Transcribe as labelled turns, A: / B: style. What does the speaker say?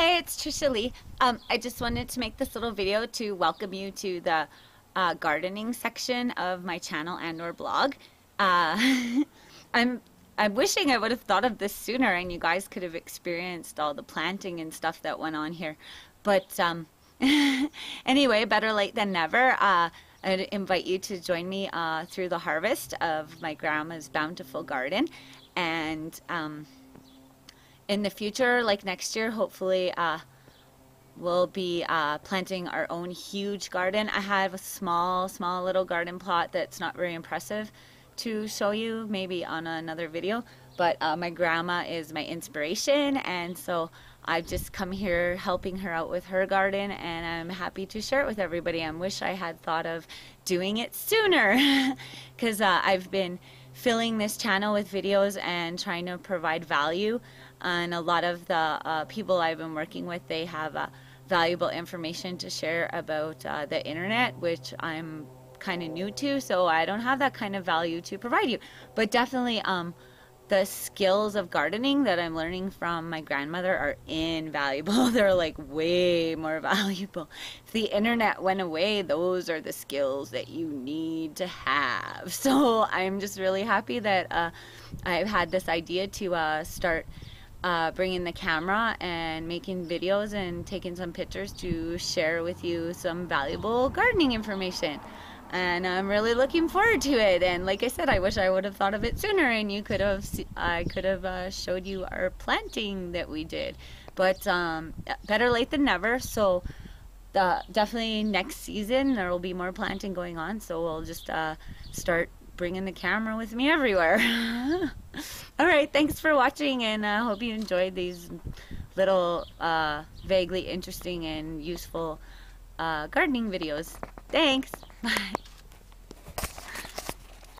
A: Hi, it's Trishaly. Um, I just wanted to make this little video to welcome you to the uh, gardening section of my channel and or blog. Uh, I'm I'm wishing I would have thought of this sooner and you guys could have experienced all the planting and stuff that went on here. But um, anyway, better late than never. Uh, I'd invite you to join me uh, through the harvest of my grandma's bountiful garden and um, in the future, like next year, hopefully, uh, we'll be uh, planting our own huge garden. I have a small, small little garden plot that's not very impressive to show you maybe on another video, but uh, my grandma is my inspiration, and so I've just come here helping her out with her garden, and I'm happy to share it with everybody. I wish I had thought of doing it sooner because uh, I've been filling this channel with videos and trying to provide value and a lot of the uh, people I've been working with, they have uh, valuable information to share about uh, the internet, which I'm kind of new to, so I don't have that kind of value to provide you. But definitely, um, the skills of gardening that I'm learning from my grandmother are invaluable. They're like way more valuable. If the internet went away, those are the skills that you need to have. So I'm just really happy that uh, I've had this idea to uh, start uh, bringing the camera and making videos and taking some pictures to share with you some valuable gardening information. And I'm really looking forward to it. And like I said, I wish I would have thought of it sooner, and you could have I could have uh, showed you our planting that we did. But um, better late than never. So. Uh, definitely next season there will be more planting going on so we'll just uh, start bringing the camera with me everywhere. All right, thanks for watching, and I hope you enjoyed these little uh, vaguely interesting and useful uh, gardening videos. Thanks. 哎